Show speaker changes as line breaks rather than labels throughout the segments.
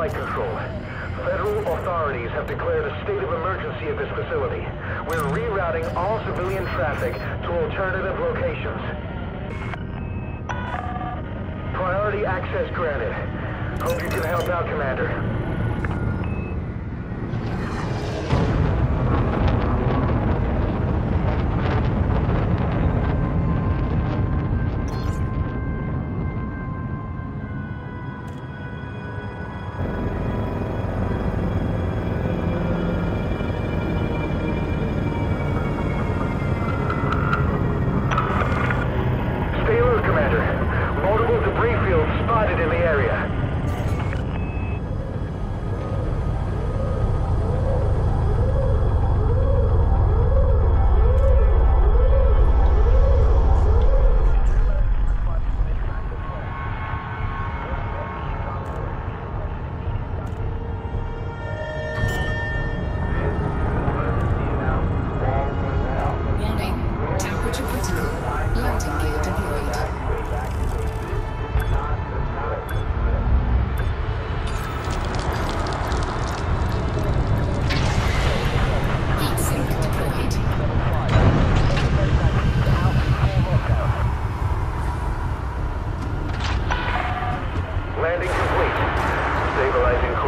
flight control. Federal authorities have declared a state of emergency at this facility. We're rerouting all civilian traffic to alternative locations. Priority access granted. Hope you can help out, Commander.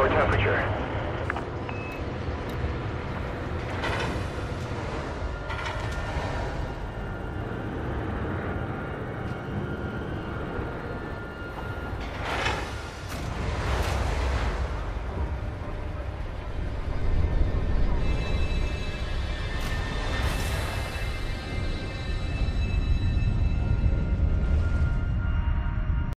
core temperature.